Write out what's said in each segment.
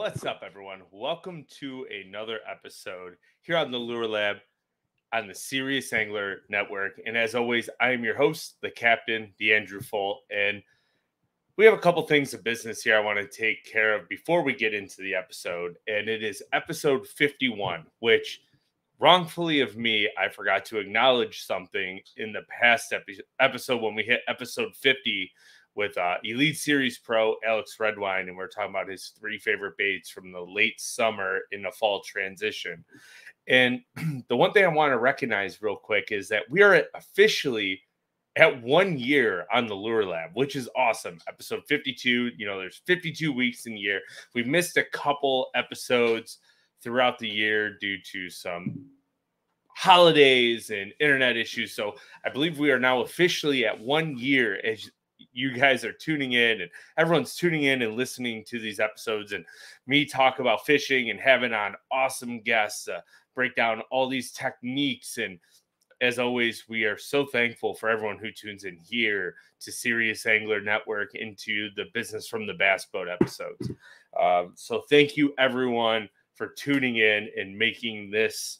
What's up, everyone? Welcome to another episode here on the Lure Lab on the Serious Angler Network. And as always, I am your host, the captain, the Andrew Full. And we have a couple things of business here I want to take care of before we get into the episode. And it is episode 51, which wrongfully of me, I forgot to acknowledge something in the past epi- episode when we hit episode 50 with uh, Elite Series Pro Alex Redwine, and we're talking about his three favorite baits from the late summer in the fall transition. And the one thing I want to recognize real quick is that we are officially at one year on the Lure Lab, which is awesome. Episode 52, you know, there's 52 weeks in the year. We missed a couple episodes throughout the year due to some holidays and internet issues. So I believe we are now officially at one year as you guys are tuning in and everyone's tuning in and listening to these episodes and me talk about fishing and having on awesome guests uh, break down all these techniques. And as always we are so thankful for everyone who tunes in here to serious angler network into the business from the bass boat episodes. Um, so thank you everyone for tuning in and making this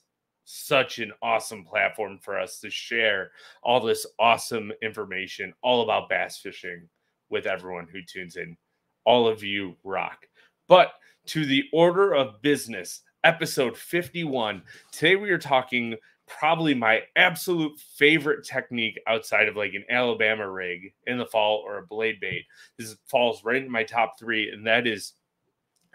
such an awesome platform for us to share all this awesome information all about bass fishing with everyone who tunes in. All of you rock. But to the order of business, episode 51. Today we are talking probably my absolute favorite technique outside of like an Alabama rig in the fall or a blade bait. This falls right in my top three, and that is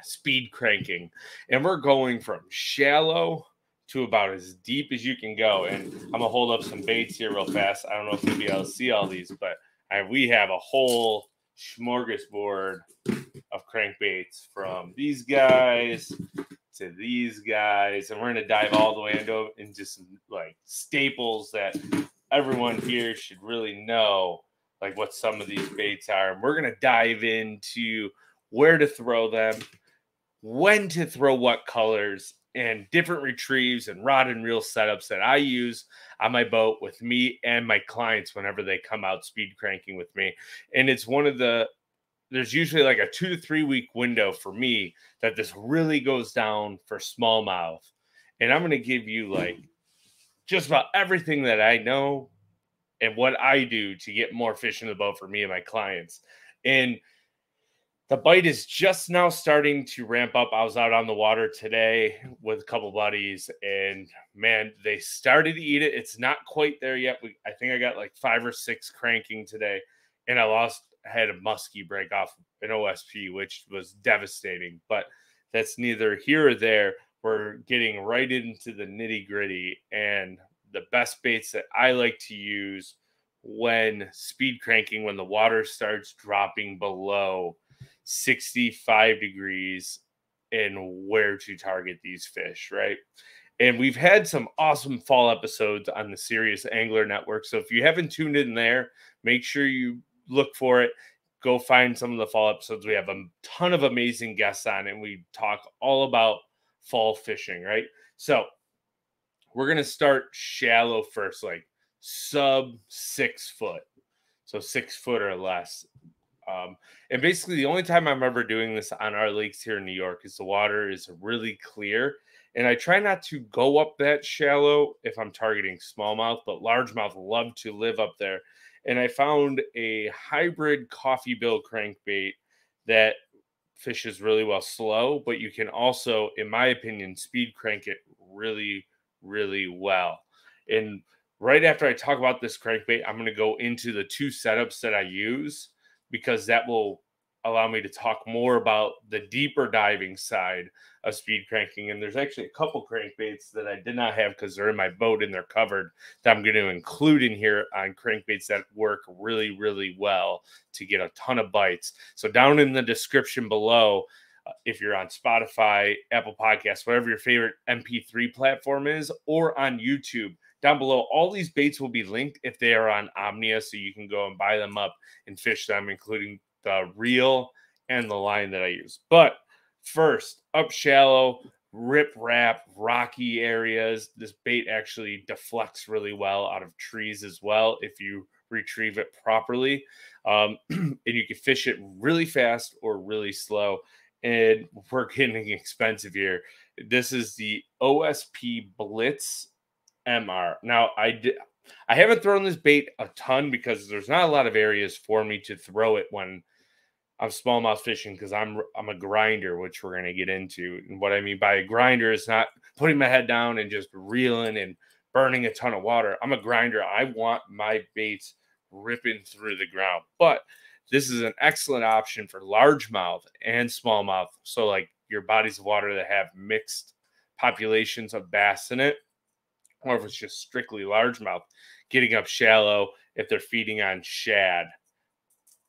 speed cranking. And we're going from shallow to about as deep as you can go. And I'm gonna hold up some baits here real fast. I don't know if you'll be able to see all these, but I, we have a whole smorgasbord of crankbaits from these guys to these guys, and we're gonna dive all the way into into some like staples that everyone here should really know, like what some of these baits are. And we're gonna dive into where to throw them, when to throw what colors, and different retrieves and rod and reel setups that I use on my boat with me and my clients whenever they come out speed cranking with me. And it's one of the there's usually like a two to three week window for me that this really goes down for smallmouth. And I'm going to give you like just about everything that I know and what I do to get more fish in the boat for me and my clients. And the bite is just now starting to ramp up. I was out on the water today with a couple buddies, and man, they started to eat it. It's not quite there yet. We, I think I got like five or six cranking today, and I lost. I had a muskie break off an OSP, which was devastating. But that's neither here or there. We're getting right into the nitty gritty, and the best baits that I like to use when speed cranking, when the water starts dropping below 65 degrees and where to target these fish, right? And we've had some awesome fall episodes on the Serious Angler Network. So if you haven't tuned in there, make sure you look for it. Go find some of the fall episodes. We have a ton of amazing guests on, and we talk all about fall fishing, right? So we're going to start shallow first, like sub six foot. So six foot or less. Um, and basically, the only time I'm ever doing this on our lakes here in New York is the water is really clear. And I try not to go up that shallow if I'm targeting smallmouth, but largemouth love to live up there. And I found a hybrid coffin bill crankbait that fishes really well slow, but you can also, in my opinion, speed crank it really, really well. And right after I talk about this crankbait, I'm going to go into the two setups that I use because that will allow me to talk more about the deeper diving side of speed cranking. And there's actually a couple crankbaits that I did not have because they're in my boat and they're covered that I'm going to include in here on crankbaits that work really, really well to get a ton of bites. So down in the description below, uh, if you're on Spotify, Apple Podcasts, whatever your favorite MP3 platform is, or on YouTube, down below, all these baits will be linked if they are on Omnia, so you can go and buy them up and fish them, including the reel and the line that I use. But first, up shallow, rip rap, rocky areas. This bait actually deflects really well out of trees as well if you retrieve it properly. Um, and you can fish it really fast or really slow. and we're getting expensive here. This is the OSP Blitz MR. Now, I did. I haven't thrown this bait a ton because there's not a lot of areas for me to throw it when I'm smallmouth fishing because I'm I'm a grinder, which we're gonna get into. And what I mean by a grinder is not putting my head down and just reeling and burning a ton of water. I'm a grinder. I want my baits ripping through the ground. But this is an excellent option for largemouth and smallmouth. So like your bodies of water that have mixed populations of bass in it, or if it's just strictly largemouth, getting up shallow if they're feeding on shad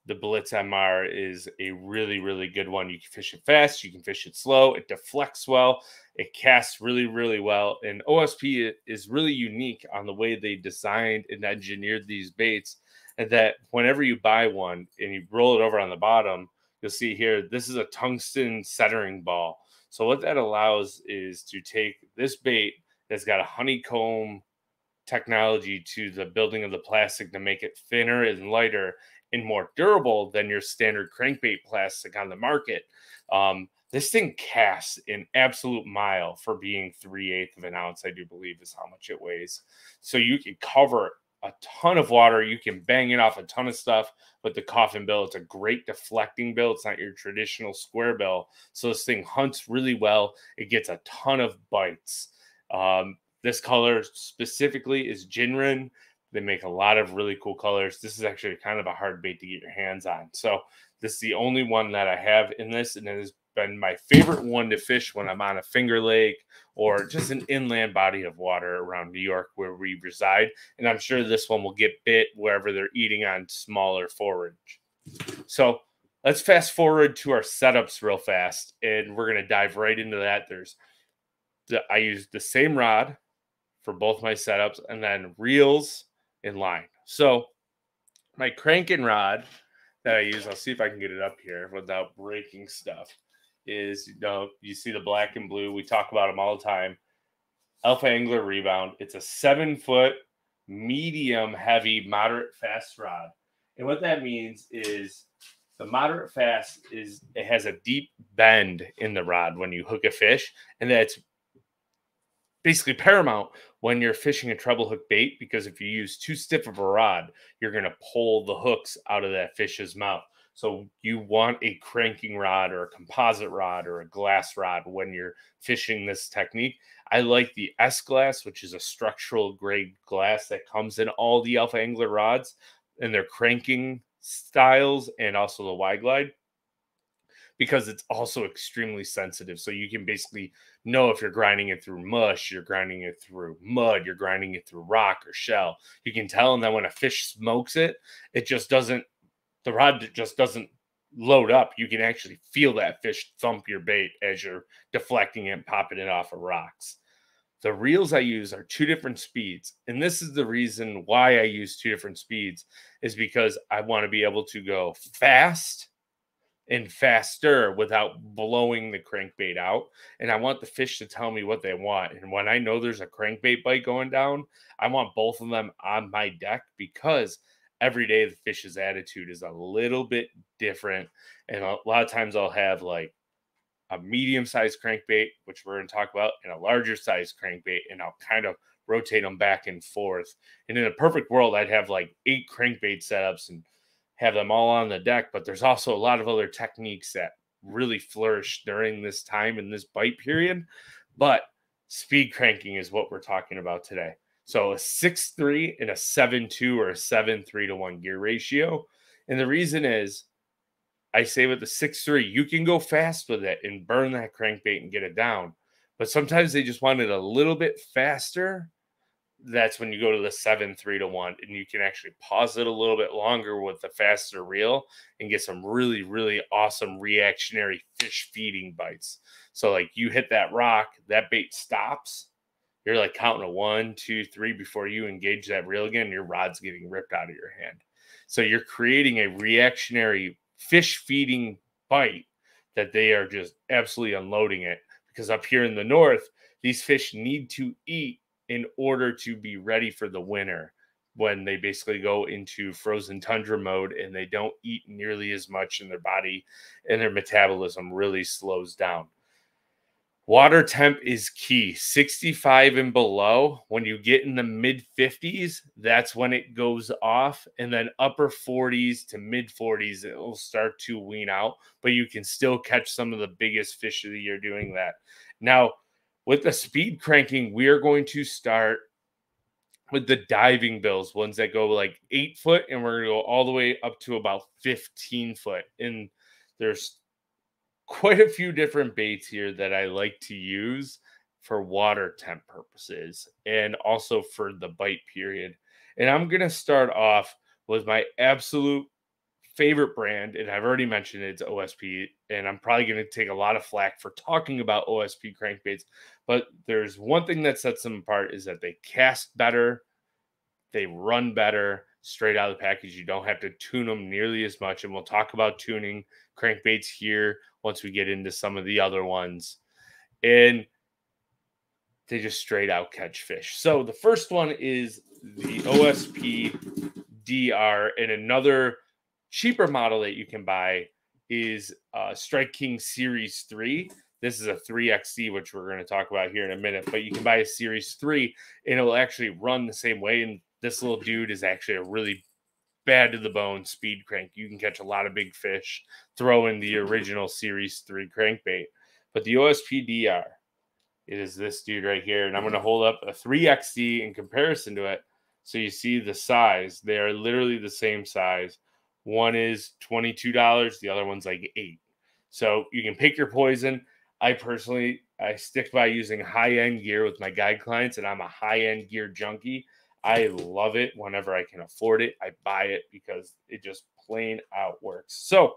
the Blitz MR is a really, really good one. You can fish it fast, you can fish it slow, it deflects well, it casts really, really well. And OSP is really unique on the way they designed and engineered these baits. And that whenever you buy one and you roll it over on the bottom, you'll see here this is a tungsten centering ball. So, what that allows is to take this bait that's got a honeycomb technology to the building of the plastic to make it thinner and lighter and more durable than your standard crankbait plastic on the market. Um, this thing casts an absolute mile for being three eighths of an ounce, I do believe is how much it weighs. So you can cover a ton of water. You can bang it off a ton of stuff with the coffin bill. It's a great deflecting bill. It's not your traditional square bill. So this thing hunts really well. It gets a ton of bites. Um, this color specifically is Jinrin. They make a lot of really cool colors. This is actually kind of a hard bait to get your hands on. So this is the only one that I have in this, and it has been my favorite one to fish when I'm on a finger lake or just an inland body of water around New York where we reside. And I'm sure this one will get bit wherever they're eating on smaller forage. So let's fast forward to our setups real fast, and we're gonna dive right into that. There's the, I use the same rod for both my setups, and then reels in line. So my cranking rod that I use, I'll see if I can get it up here without breaking stuff, is you know, you see the black and blue. We talk about them all the time. Alpha Angler Rebound. It's a seven foot, medium heavy, moderate fast rod. And what that means is the moderate fast is it has a deep bend in the rod when you hook a fish, and that's basically paramount when you're fishing a treble hook bait because if you use too stiff of a rod, you're going to pull the hooks out of that fish's mouth. So you want a cranking rod or a composite rod or a glass rod when you're fishing this technique. I like the S glass, which is a structural grade glass that comes in all the Alpha Angler rods and their cranking styles and also the Y glide because it's also extremely sensitive. So you can basically know if you're grinding it through mush, you're grinding it through mud, you're grinding it through rock or shell. You can tell, and then when a fish smokes it, it just doesn't, the rod just doesn't load up. You can actually feel that fish thump your bait as you're deflecting it and popping it off of rocks. The reels I use are two different speeds. And this is the reason why I use two different speeds is because I want to be able to go fast and faster without blowing the crankbait out. And I want the fish to tell me what they want. And when I know there's a crankbait bite going down, I want both of them on my deck because every day the fish's attitude is a little bit different. And a lot of times I'll have like a medium sized crankbait, which we're going to talk about, and a larger sized crankbait, and I'll kind of rotate them back and forth. And in a perfect world, I'd have like eight crankbait setups and have them all on the deck, but there's also a lot of other techniques that really flourish during this time in this bite period. But speed cranking is what we're talking about today. So a 6-3 and a 7-2 or a 7-3 to 1 gear ratio. And the reason is I say with the 6-3, you can go fast with it and burn that crankbait and get it down. But sometimes they just want it a little bit faster that's when you go to the seven three to one and you can actually pause it a little bit longer with the faster reel and get some really really awesome reactionary fish feeding bites. So like you hit that rock that bait stops you're like counting a one two three before you engage that reel again your rod's getting ripped out of your hand. So you're creating a reactionary fish feeding bite that they are just absolutely unloading it because up here in the north these fish need to eat in order to be ready for the winter. when they basically go into frozen tundra mode and they don't eat nearly as much in their body and their metabolism really slows down. Water temp is key. 65 and below, when you get in the mid 50s, that's when it goes off. And then upper 40s to mid 40s, it will start to wean out, but you can still catch some of the biggest fish of the year doing that. Now, with the speed cranking, we are going to start with the diving bills, ones that go like eight foot, and we're gonna go all the way up to about 15 foot. And there's quite a few different baits here that I like to use for water temp purposes and also for the bite period. And I'm gonna start off with my absolute favorite brand, and I've already mentioned it, it's OSP, and I'm probably going to take a lot of flack for talking about OSP crankbaits. But there's one thing that sets them apart is that they cast better, they run better straight out of the package. You don't have to tune them nearly as much, and we'll talk about tuning crankbaits here once we get into some of the other ones. And they just straight out catch fish. So the first one is the OSP DR and another cheaper model that you can buy is uh, Strike King Series 3. This is a 3XD, which we're going to talk about here in a minute, but you can buy a Series 3 and it'll actually run the same way. And this little dude is actually a really bad to the bone speed crank. You can catch a lot of big fish, throw in the original Series 3 crankbait. But the OSP DR, it is this dude right here. And I'm going to hold up a 3XD in comparison to it. So you see the size. They are literally the same size. One is $22, the other one's like 8. So you can pick your poison. I personally I stick by using high-end gear with my guide clients and I'm a high-end gear junkie. I love it whenever I can afford it. I buy it because it just plain out works. So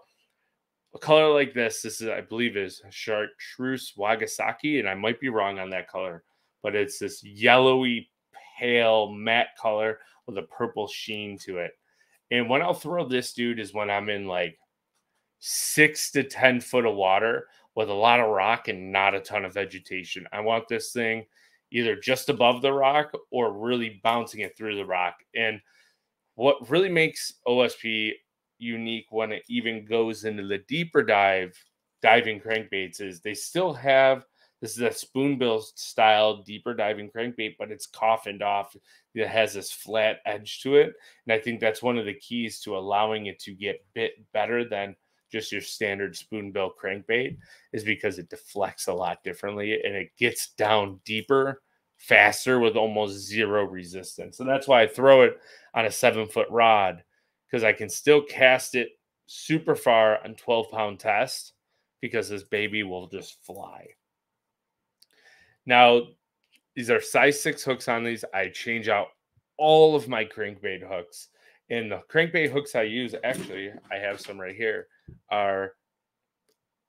a color like this, this is I believe is chartreuse Wakasagi, and I might be wrong on that color, but it's this yellowy pale matte color with a purple sheen to it. And when I'll throw this dude is when I'm in like six to 10 foot of water with a lot of rock and not a ton of vegetation. I want this thing either just above the rock or really bouncing it through the rock. And what really makes OSP unique when it even goes into the deeper dive diving crankbaits is they still have this is a spoonbill style deeper diving crankbait, but it's coffined off. It has this flat edge to it. And I think that's one of the keys to allowing it to get bit better than just your standard spoonbill crankbait is because it deflects a lot differently and it gets down deeper faster with almost zero resistance. And that's why I throw it on a seven foot rod because I can still cast it super far on 12 pound test because this baby will just fly. Now, these are size six hooks on these. I change out all of my crankbait hooks. And the crankbait hooks I use, actually, I have some right here, are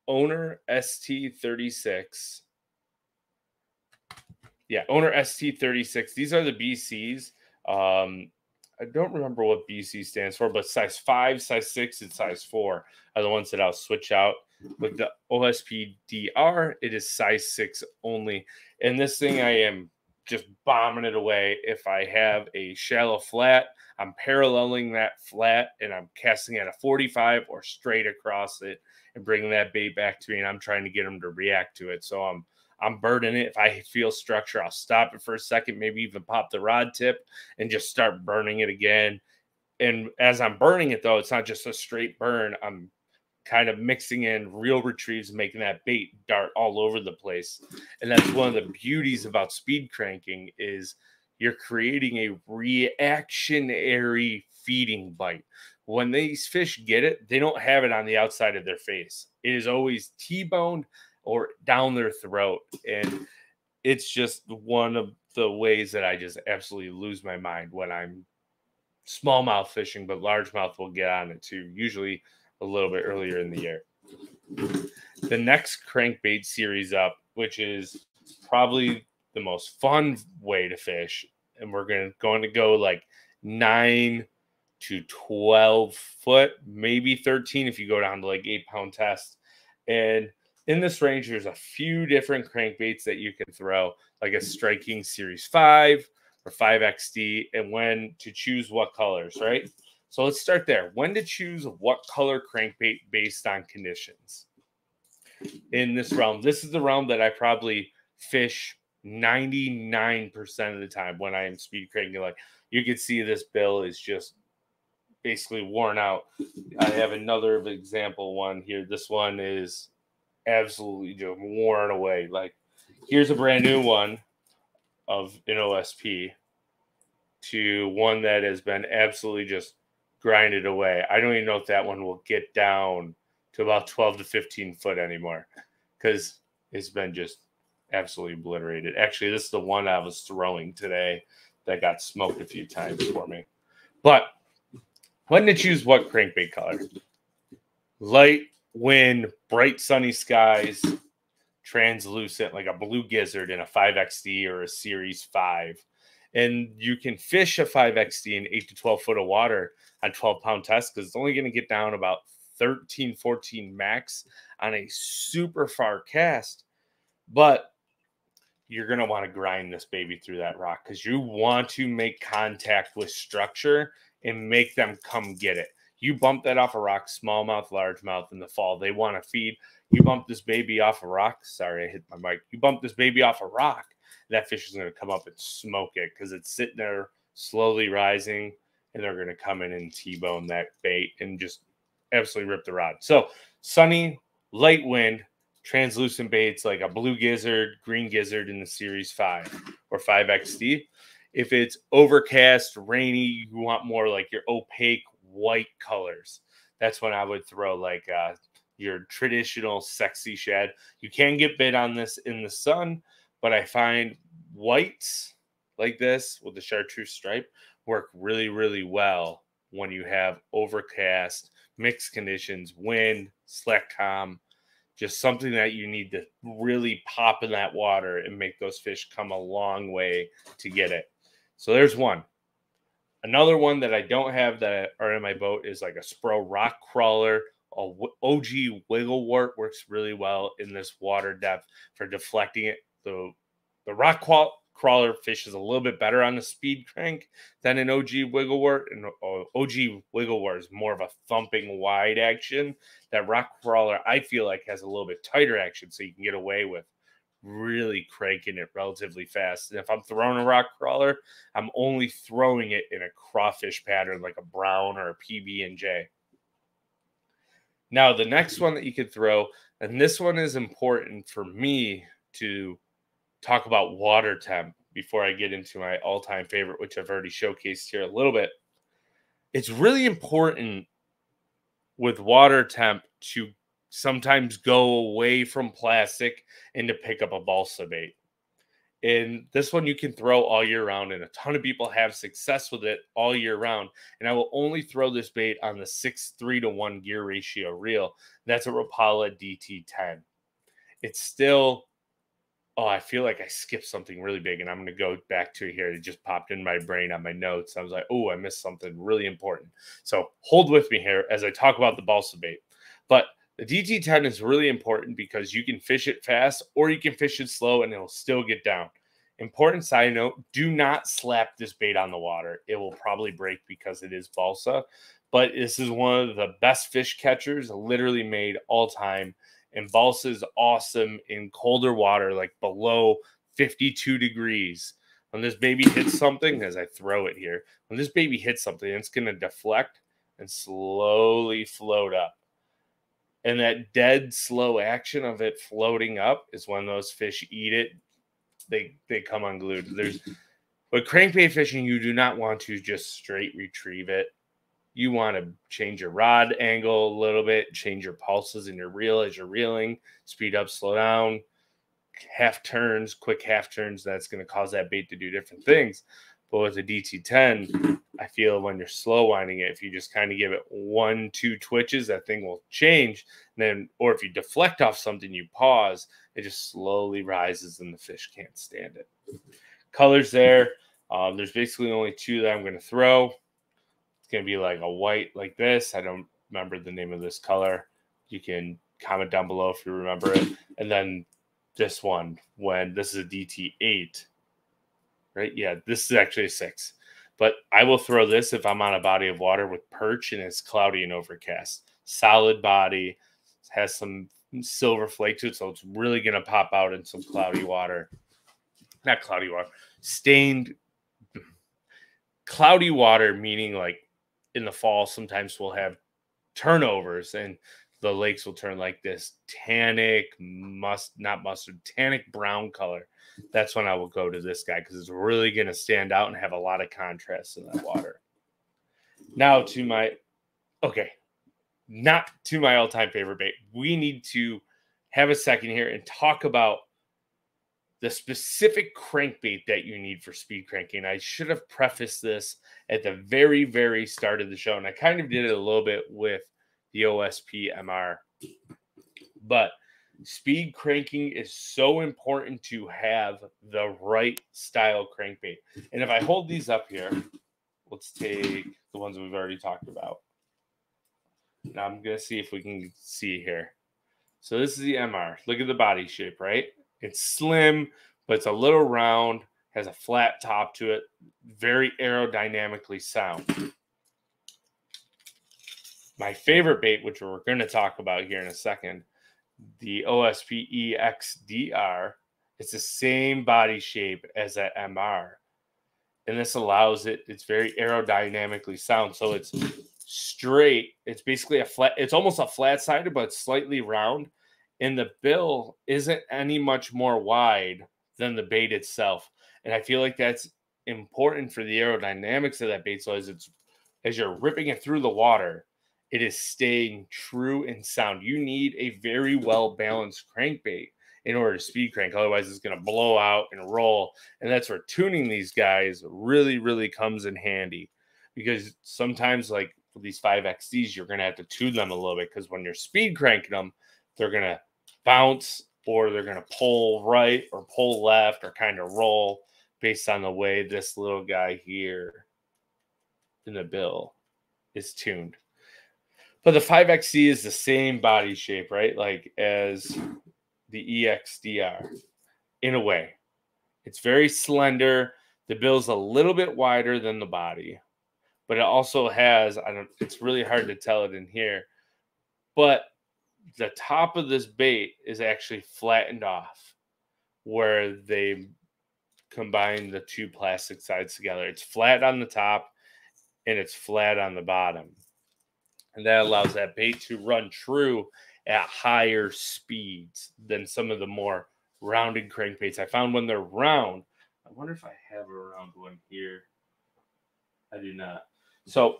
Owner ST36. Yeah, Owner ST36. These are the BCs. Um, I don't remember what BC stands for, but size five, size six, and size four are the ones that I'll switch out. With the OSP DR, it is size six only. And this thing, I am just bombing it away. If I have a shallow flat, I'm paralleling that flat and I'm casting at a 45 or straight across it and bringing that bait back to me. And I'm trying to get them to react to it. So I'm I'm burning it. If I feel structure, I'll stop it for a second, maybe even pop the rod tip and just start burning it again. And as I'm burning it, though, it's not just a straight burn. I'm kind of mixing in real retrieves, making that bait dart all over the place. And that's one of the beauties about speed cranking is you're creating a reactionary feeding bite. When these fish get it, they don't have it on the outside of their face. It is always T-boned or down their throat. And it's just one of the ways that I just absolutely lose my mind when I'm smallmouth fishing, but largemouth will get on it too. Usually a little bit earlier in the year. The next crankbait series up, which is probably the most fun way to fish, and we're going to going to go like nine to 12 foot, maybe 13 if you go down to like eight pound test. And in this range, there's a few different crankbaits that you can throw, like a Strike King Series 5, or 5XD and when to choose what colors, right? So let's start there. When to choose what color crankbait based on conditions. In this realm, this is the realm that I probably fish 99% of the time when I am speed cranking. Like you can see this bill is just basically worn out. I have another example one here. This one is absolutely just worn away. Like here's a brand new one of an OSP to one that has been absolutely just grinded away. I don't even know if that one will get down to about 12 to 15 foot anymore because it's been just absolutely obliterated. Actually, this is the one I was throwing today that got smoked a few times for me. But when to choose what crankbait color? Light wind, bright sunny skies, translucent like a blue gizzard in a 5XD or a Series 5. And you can fish a 5XD in 8 to 12 foot of water on 12 pound test because it's only going to get down about 13, 14 max on a super far cast. But you're going to want to grind this baby through that rock because you want to make contact with structure and make them come get it. You bump that off a rock, smallmouth, largemouth in the fall. They want to feed. You bump this baby off a rock. Sorry, I hit my mic. You bump this baby off a rock. That fish is going to come up and smoke it because it's sitting there slowly rising, and they're going to come in and t-bone that bait and just absolutely rip the rod. So sunny, light wind, translucent baits like a blue gizzard, green gizzard in the series five or 5XD. If it's overcast, rainy, you want more like your opaque white colors. That's when I would throw like uh, your traditional sexy shad. You can get bit on this in the sun, but I find whites like this with the chartreuse stripe work really, really well when you have overcast, mixed conditions, wind, slack calm, just something that you need to really pop in that water and make those fish come a long way to get it. So there's one. Another one that I don't have that are in my boat is like a Spro rock crawler. A OG Wiggle Wart works really well in this water depth for deflecting it. The the rock crawler fish is a little bit better on the speed crank than an OG wiggle wigglewort, and uh, OG Wiggle Wart is more of a thumping wide action. That rock crawler I feel like has a little bit tighter action, so you can get away with really cranking it relatively fast. And if I'm throwing a rock crawler, I'm only throwing it in a crawfish pattern like a brown or a PB and J. Now, the next one that you could throw, and this one is important for me to talk about water temp before I get into my all-time favorite, which I've already showcased here a little bit. It's really important with water temp to sometimes go away from plastic and to pick up a balsa bait. And this one you can throw all year round, and a ton of people have success with it all year round. And I will only throw this bait on the six three to one gear ratio reel. That's a Rapala DT10. It's still, oh, I feel like I skipped something really big, and I'm going to go back to it here. It just popped in my brain on my notes. I was like, oh, I missed something really important. So hold with me here as I talk about the balsa bait. But the DT10 is really important because you can fish it fast or you can fish it slow and it'll still get down. Important side note do not slap this bait on the water. It will probably break because it is balsa, but this is one of the best fish catchers literally made all time. And balsa is awesome in colder water, like below 52 degrees. When this baby hits something, as I throw it here, when this baby hits something, it's going to deflect and slowly float up. And that dead slow action of it floating up is when those fish eat it. They they come unglued. There's but crankbait fishing you do not want to just straight retrieve it you want to change your rod angle a little bit change your pulses in your reel as you're reeling speed up slow down half turns quick half turns that's going to cause that bait to do different things but with a dt10 I feel when you're slow winding it, if you just kind of give it one, two twitches, that thing will change. And then, or if you deflect off something, you pause, it just slowly rises and the fish can't stand it. Colors there. Um, there's basically only two that I'm going to throw. To be like a white like this. I don't remember the name of this color. You can comment down below if you remember it. And then this one, when this is a DT8, right? Yeah, this is actually a six. But I will throw this if I'm on a body of water with perch and it's cloudy and overcast. Solid body, has some silver flake to it, so it's really gonna pop out in some cloudy water. Not cloudy water, stained cloudy water, meaning like in the fall, sometimes we'll have turnovers and the lakes will turn like this tannic must not mustard tannic brown color. That's when i will go to this guy because it's really going to stand out and have a lot of contrast in that water. Now to my okay not to my all-time favorite bait. We need to have a second here and talk about the specific crankbait that you need for speed cranking. I should have prefaced this at the very, very start of the show, and I kind of did it a little bit with the OSP MR. But speed cranking is so important to have the right style crankbait. And if I hold these up here, let's take the ones we've already talked about. Now I'm going to see if we can see here. So this is the MR. Look at the body shape, right? It's slim, but it's a little round, has a flat top to it, very aerodynamically sound my favorite bait, which we're going to talk about here in a second, the OSP EXDR. It's the same body shape as that MR. And this allows it, it's very aerodynamically sound. So it's straight. It's basically a flat, it's almost a flat sided, but slightly round. And the bill isn't any much more wide than the bait itself. And I feel like that's important for the aerodynamics of that bait. So as it's as you're ripping it through the water, it is staying true and sound. You need a very well balanced crankbait in order to speed crank. Otherwise, it's going to blow out and roll. And that's where tuning these guys really, really comes in handy because sometimes, like for these 5XDs, you're going to have to tune them a little bit because when you're speed cranking them, they're going to bounce or they're going to pull right or pull left or kind of roll based on the way this little guy here in the bill is tuned. But the 5XD is the same body shape, right? Like as the EXDR in a way. It's very slender. The bill's a little bit wider than the body, but it also has, I don't, it's really hard to tell it in here, but the top of this bait is actually flattened off where they combine the two plastic sides together. It's flat on the top and it's flat on the bottom and that allows that bait to run true at higher speeds than some of the more rounded crankbaits. I found when they're round, I wonder if I have a round one here. I do not. So,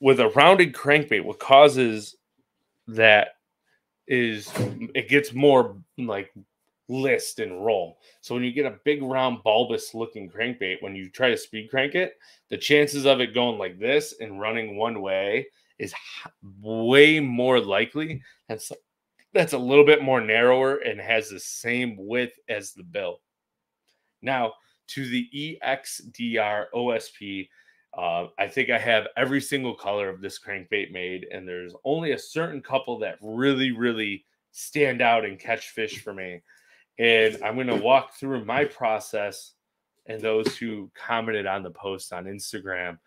with a rounded crankbait, what causes that is it gets more like list and roll. So when you get a big round bulbous looking crankbait, when you try to speed crank it, the chances of it going like this and running one way is way more likely. That's that's a little bit more narrower and has the same width as the bill. Now to the EXDR OSP, uh, I think I have every single color of this crankbait made, and there's only a certain couple that really, really stand out and catch fish for me. And I'm going to walk through my process and those who commented on the post on Instagram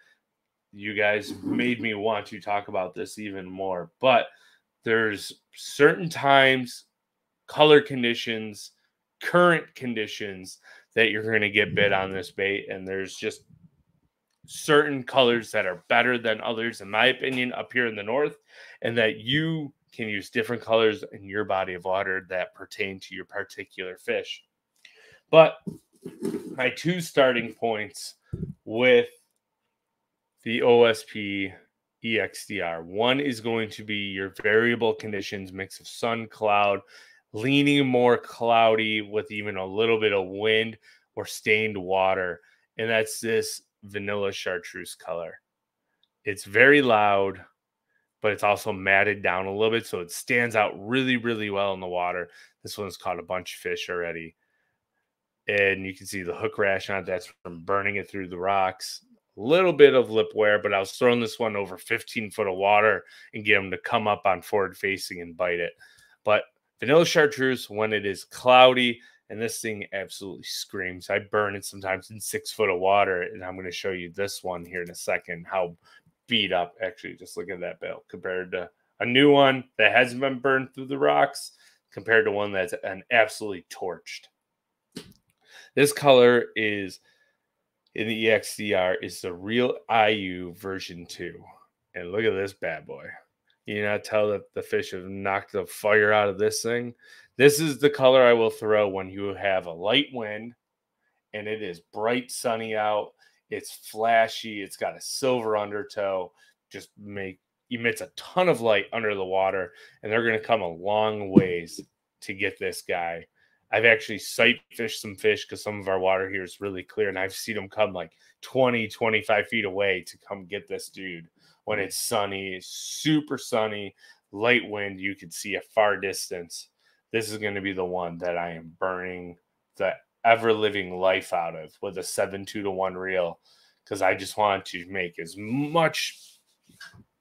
you guys made me want to talk about this even more. But there's certain times, color conditions, current conditions that you're going to get bit on this bait. And there's just certain colors that are better than others, in my opinion, up here in the north, and that you can use different colors in your body of water that pertain to your particular fish. But my two starting points with the OSP EXDR. One is going to be your variable conditions mix of sun, cloud, leaning more cloudy with even a little bit of wind or stained water. And that's this vanilla chartreuse color. It's very loud, but it's also matted down a little bit. So it stands out really, really well in the water. This one's caught a bunch of fish already. And you can see the hook rash on it. That's from burning it through the rocks A little bit of lip wear, but I was throwing this one over 15 foot of water and get them to come up on forward facing and bite it. But vanilla chartreuse, when it is cloudy and this thing absolutely screams. I burn it sometimes in six foot of water, and I'm going to show you this one here in a second. How beat up, actually, just look at that bill compared to a new one that hasn't been burned through the rocks, compared to one that's an absolutely torched. This color is in the EXDR is the real Ayu version two, and look at this bad boy. You not tell that the fish have knocked the fire out of this thing. This is the color I will throw when you have a light wind and it is bright sunny out. It's flashy. It's got a silver undertow. Just make emits a ton of light under the water, and they're going to come a long ways to get this guy. I've actually sight fished some fish because some of our water here is really clear, and I've seen them come like 20, 25 feet away to come get this dude when it's sunny, super sunny, light wind, you could see a far distance. This is going to be the one that I am burning the ever living life out of with a 7 2 to 1 reel because I just want to make as much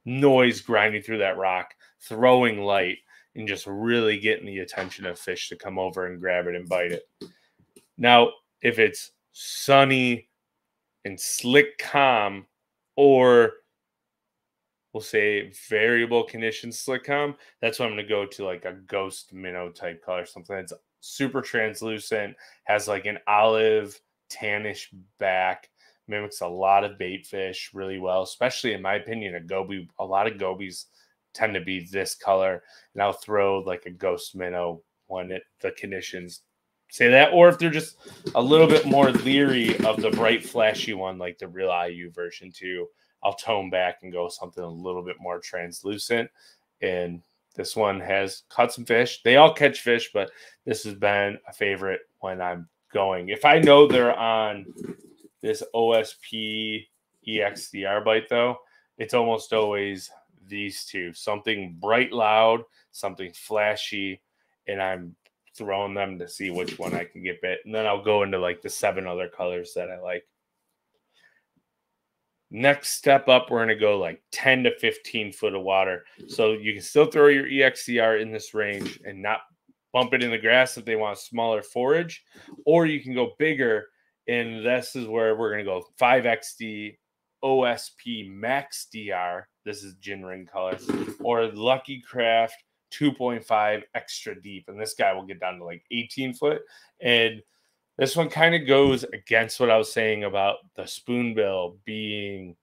noise grinding through that rock, throwing light, and just really getting the attention of fish to come over and grab it and bite it. Now, if it's sunny and slick calm, or we'll say variable conditions slickcom, that's what I'm going to go to like a ghost minnow type color, something that's super translucent, has like an olive tannish back, mimics a lot of bait fish really well, especially in my opinion, a goby. A lot of gobies tend to be this color, and I'll throw like a ghost minnow when it the conditions say that, or if they're just a little bit more leery of the bright flashy one, like the real Ayu version too. I'll tone back and go something a little bit more translucent. And this one has caught some fish. They all catch fish, but this has been a favorite when I'm going. If I know they're on this OSP EXDR bite, though, it's almost always these two something bright, loud, something flashy, and I'm throwing them to see which one I can get bit. And then I'll go into like the seven other colors that I like. Next step up, we're going to go like 10 to 15 foot of water. So you can still throw your EXDR in this range and not bump it in the grass if they want smaller forage, or you can go bigger. And this is where we're going to go 5XD OSP Max DR. This is gin ring color, or Lucky Craft 2.5 extra deep. And this guy will get down to like 18 foot. And this one kind of goes against what I was saying about the spoonbill being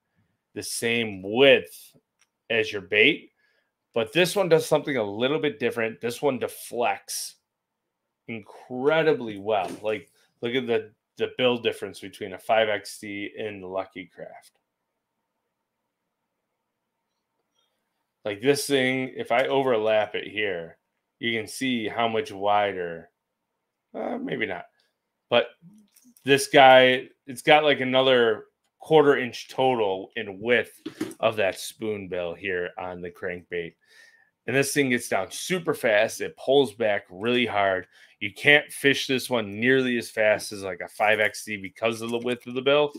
the same width as your bait, but this one does something a little bit different. This one deflects incredibly well. Like, look at the the bill difference between a 5XD and the Lucky Craft. Like this thing, if I overlap it here, you can see how much wider. Uh, maybe not but this guy, it's got like another quarter inch total in width of that spoon bill here on the crankbait. And this thing gets down super fast. It pulls back really hard. You can't fish this one nearly as fast as like a 5XD because of the width of the bill.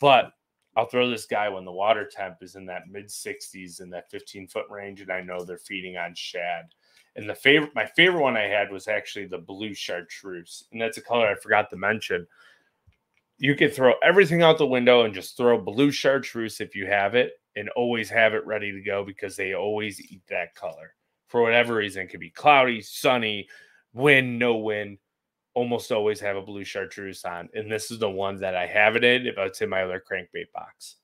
But I'll throw this guy when the water temp is in that mid 60s in that 15 foot range. And I know they're feeding on shad. And the favorite, my favorite one I had was actually the blue chartreuse, and that's a color I forgot to mention. You can throw everything out the window and just throw blue chartreuse if you have it, and always have it ready to go because they always eat that color for whatever reason. It could be cloudy, sunny, wind, no wind. Almost always have a blue chartreuse on, and this is the one that I have it in if it's in my other crankbait box.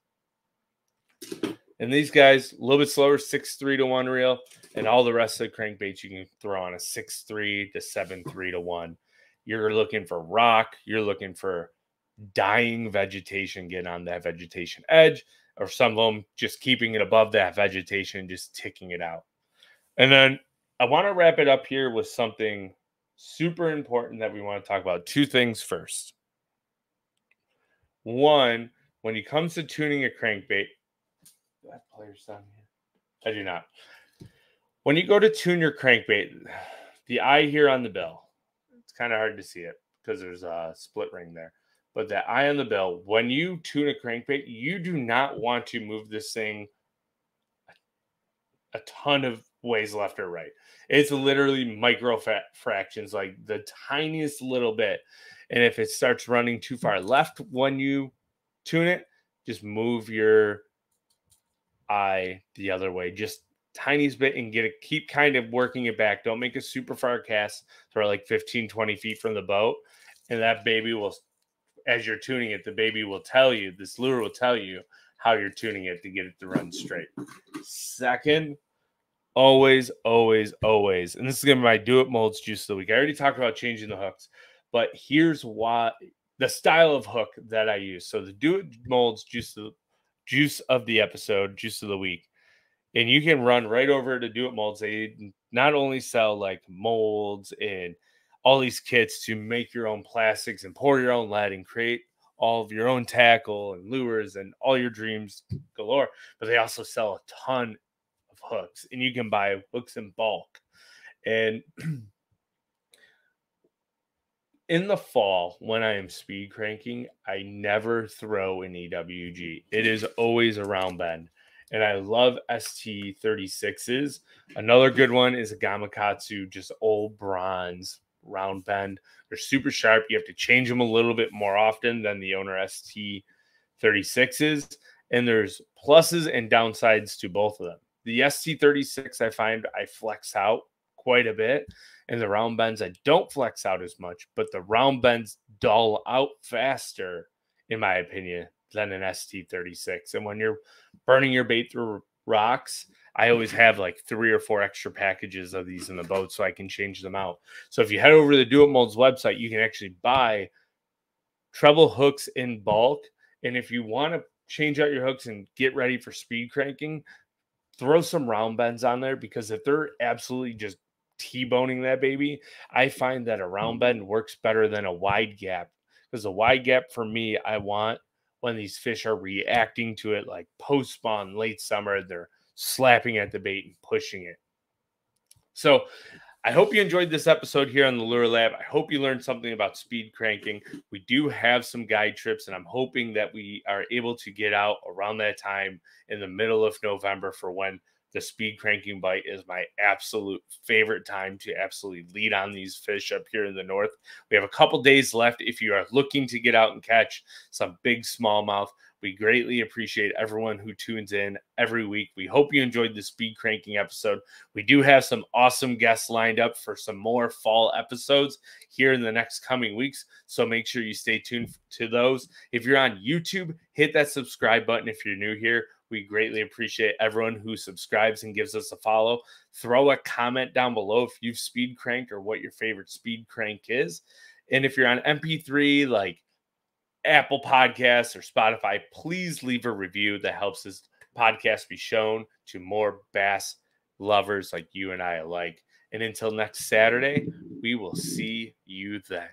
And these guys, a little bit slower, six three to one reel, and all the rest of the crankbaits you can throw on a six three to seven three to one. You're looking for rock. You're looking for dying vegetation, getting on that vegetation edge, or some of them just keeping it above that vegetation, just ticking it out. And then I want to wrap it up here with something super important that we want to talk about. Two things first. One, when it comes to tuning a crankbait, I players down here? I do not. When you go to tune your crankbait, the eye here on the bell, it's kind of hard to see it because there's a split ring there. But that eye on the bell, when you tune a crankbait, you do not want to move this thing a ton of ways left or right. It's literally micro fractions, like the tiniest little bit. And if it starts running too far left when you tune it, just move your eye the other way, just tiniest bit and get it, keep kind of working it back. Don't make a super far cast, throw like 15, 20 feet from the boat. And that baby will, as you're tuning it, the baby will tell you, this lure will tell you how you're tuning it to get it to run straight. Second, always, always, always, and this is gonna be my Do It Molds juice of the week. I already talked about changing the hooks, but here's why the style of hook that I use. So the Do It Molds juice of, juice of the episode, juice of the week, and you can run right over to Do It Molds. They not only sell like molds and all these kits to make your own plastics and pour your own lead and create all of your own tackle and lures and all your dreams galore. But they also sell a ton of hooks, and you can buy hooks in bulk. And in the fall, when I am speed cranking, I never throw an EWG. It is always a round bend. And I love ST36s. Another good one is a Gamakatsu, just old bronze round bend. They're super sharp. You have to change them a little bit more often than the Owner ST36s. And there's pluses and downsides to both of them. The ST36, I find I flex out quite a bit. And the round bends, I don't flex out as much, but the round bends dull out faster, in my opinion, than an ST36. And when you're burning your bait through rocks, I always have like three or four extra packages of these in the boat so I can change them out. So if you head over to the Do It Molds website, you can actually buy treble hooks in bulk. And if you want to change out your hooks and get ready for speed cranking, throw some round bends on there because if they're absolutely just T-boning that baby, I find that a round mm-hmm. bend works better than a wide gap because a wide gap for me, I want when these fish are reacting to it like post spawn late summer, they're slapping at the bait and pushing it. So I hope you enjoyed this episode here on the Lure Lab. I hope you learned something about speed cranking. We do have some guide trips, and I'm hoping that we are able to get out around that time in the middle of November for when the speed cranking bite is my absolute favorite time to absolutely lead on these fish up here in the north. We have a couple days left if you are looking to get out and catch some big smallmouth. We greatly appreciate everyone who tunes in every week. We hope you enjoyed the speed cranking episode. We do have some awesome guests lined up for some more fall episodes here in the next coming weeks. So make sure you stay tuned to those. If you're on YouTube, hit that subscribe button if you're new here. We greatly appreciate everyone who subscribes and gives us a follow. Throw a comment down below if you've speed cranked or what your favorite speed crank is. And if you're on MP3, like Apple Podcasts or Spotify, please leave a review that helps this podcast be shown to more bass lovers like you and I alike. And until next Saturday, we will see you then.